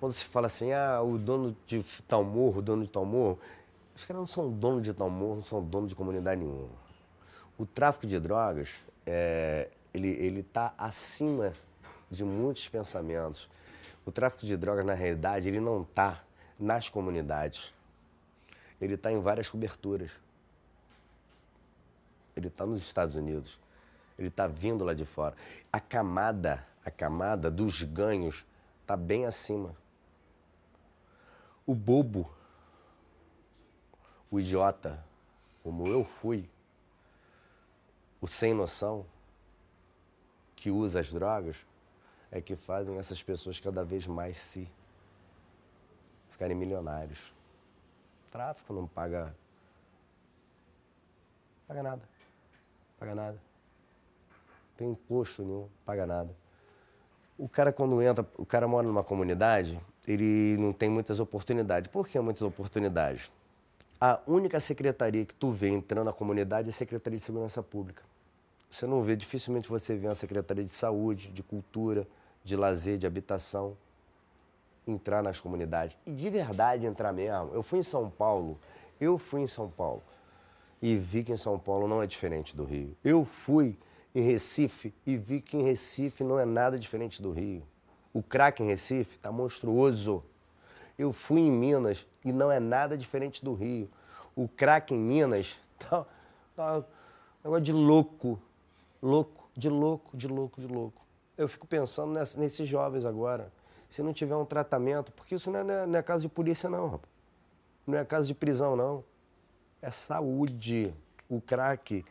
quando se fala assim, ah, o dono de tal morro, o dono de tal morro, os caras não são dono de tal morro, não são dono de comunidade nenhuma. O tráfico de drogas, é, ele ele está acima de muitos pensamentos. O tráfico de drogas, na realidade, ele não está nas comunidades. Ele está em várias coberturas. Ele está nos Estados Unidos. Ele está vindo lá de fora. A camada, a camada dos ganhos está bem acima o bobo, o idiota, como eu fui, o sem noção, que usa as drogas, é que fazem essas pessoas cada vez mais se ficarem milionários. tráfico não paga. Paga nada. Paga nada. Não tem imposto nenhum, paga nada. O cara quando entra, o cara mora numa comunidade, ele não tem muitas oportunidades. Por que muitas oportunidades? A única secretaria que tu vê entrando na comunidade é a Secretaria de Segurança Pública. Você não vê, dificilmente você vê uma Secretaria de Saúde, de Cultura, de Lazer, de Habitação entrar nas comunidades. E de verdade entrar mesmo. Eu fui em São Paulo, eu fui em São Paulo e vi que em São Paulo não é diferente do Rio. Eu fui em Recife e vi que em Recife não é nada diferente do Rio. O crack em Recife está monstruoso. Eu fui em Minas e não é nada diferente do Rio. O crack em Minas tá, tá um negócio de louco. Louco, de louco, de louco, de louco. Eu fico pensando nessa, nesses jovens agora. Se não tiver um tratamento, porque isso não é, não é caso de polícia, não, rapaz. Não é caso de prisão, não. É saúde. O crack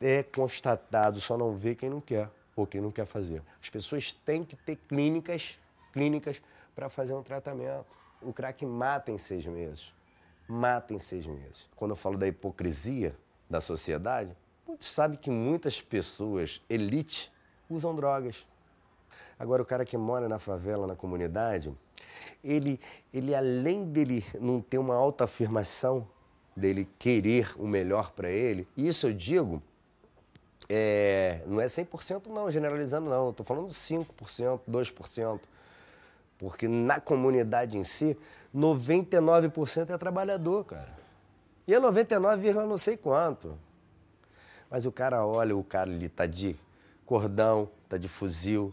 é constatado, só não vê quem não quer ou quem não quer fazer. As pessoas têm que ter clínicas, clínicas para fazer um tratamento. O crack mata em seis meses. Mata em seis meses. Quando eu falo da hipocrisia da sociedade, muitos sabem que muitas pessoas, elite, usam drogas. Agora, o cara que mora na favela, na comunidade, ele, ele além dele não ter uma autoafirmação, dele querer o melhor para ele, isso eu digo é, não é 100% não, generalizando não, estou falando 5%, 2%. Porque na comunidade em si, 99% é trabalhador, cara. E é 99, não sei quanto. Mas o cara olha, o cara ali tá de cordão, tá de fuzil,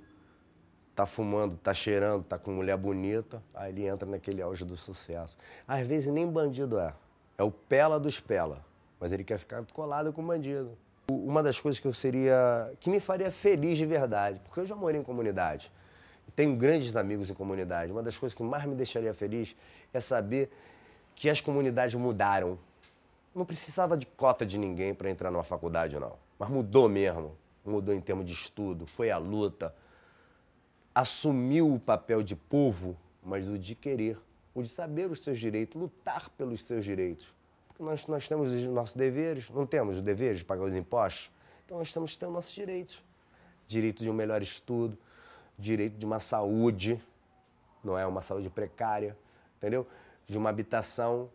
tá fumando, tá cheirando, tá com mulher bonita, aí ele entra naquele auge do sucesso. Às vezes nem bandido é. É o pela dos pela. Mas ele quer ficar colado com o bandido. Uma das coisas que eu seria. que me faria feliz de verdade, porque eu já morei em comunidade. Tenho grandes amigos em comunidade. Uma das coisas que mais me deixaria feliz é saber que as comunidades mudaram. Não precisava de cota de ninguém para entrar numa faculdade, não. Mas mudou mesmo. Mudou em termos de estudo, foi a luta. Assumiu o papel de povo, mas o de querer, o de saber os seus direitos, lutar pelos seus direitos nós, nós temos os nossos deveres, não temos os deveres de pagar os impostos, então nós que ter nossos direitos. Direito de um melhor estudo, direito de uma saúde, não é uma saúde precária, entendeu? De uma habitação